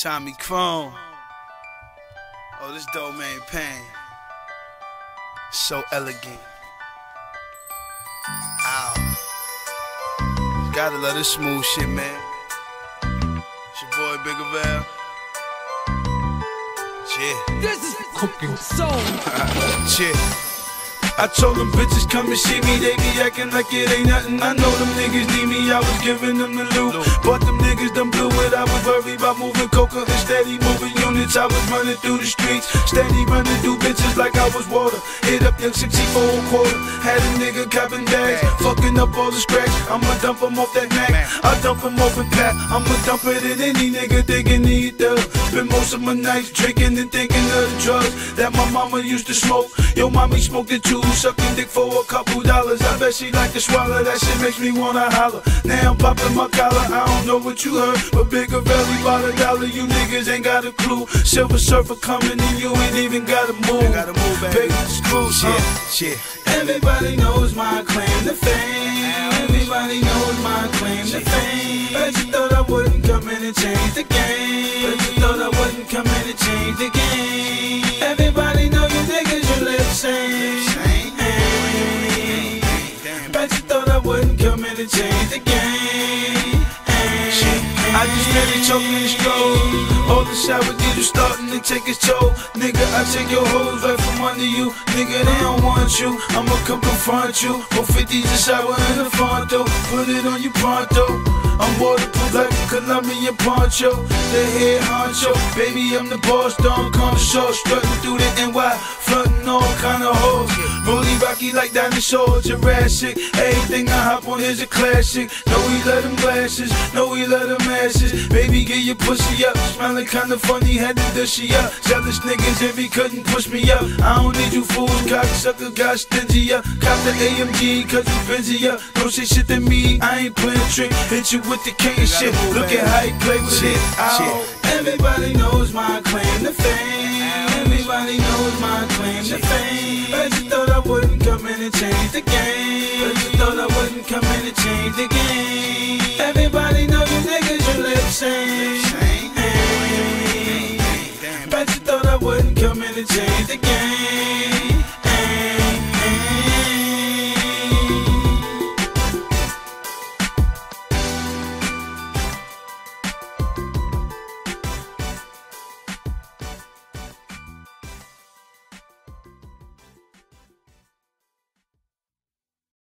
Tommy Chrome. Oh, this Domain Pain. So elegant. Ow. Gotta love this smooth shit, man. It's your boy Biggavel. Yeah. This is cooking soul. Shit. I told them bitches come and see me, they be acting like it ain't nothing. I know them niggas need me, I was giving them the loot. But them niggas done blew it, I was worried about moving coca and steady moving units. I was running through the streets, steady running through bitches like I was water. Hit up young 64 quarter, had a nigga copping bags, fucking up all the scratch. I'ma dump him off that Mac, I dump him off in Pat. I'ma dump it in any nigga thinking he does. Spend most of my nights drinking and thinking of the drugs that my mama used to smoke. Yo, mommy smoked it too, sucking dick for a couple dollars. I bet she like to swallow, that shit makes me wanna holler. Now I'm popping my collar, I don't know what you heard, but Biggavelli by the dollar, you niggas ain't got a clue. Silver surfer coming and you ain't even gotta move. gotta move, baby. screw shit, uh, Shit. Everybody knows my claim to fame. Everybody knows my claim to fame. But you thought I wouldn't come in and change the game. But you thought I wouldn't come in and change the game. Everybody know you niggas, you live same. Wouldn't come in change the game. I just really choking and stroll. All the shower get you starting to take its toll. Nigga, I take your hoes right from under you. Nigga, they don't want you. I'ma come confront you. Go 50s a shower in the front door. Put it on you pronto. I'm waterproof like a Colombian poncho. The head honcho. Baby, I'm the boss. Don't come to show. Strutting through the Like dinosaur. Jurassic. Everything I hop on is a classic. No, we let them glasses. No, we let them asses. Baby, get your pussy up. Smiling kinda funny. Had to dushy up. Jealous niggas if he couldn't push me up. I don't need you fools. Cocksucker got stingy up. Cop the AMG cause it's busy up. Don't say shit to me. I ain't playing trick. Hit you with the king shit. Look at how he play with it. Ow. Everybody knows my claim to fame. Everybody knows my claim to fame coming and change the game. But you thought I wouldn't come in and change the game. Everybody know you niggas, you lip shame. But you thought I wouldn't come in and change the game.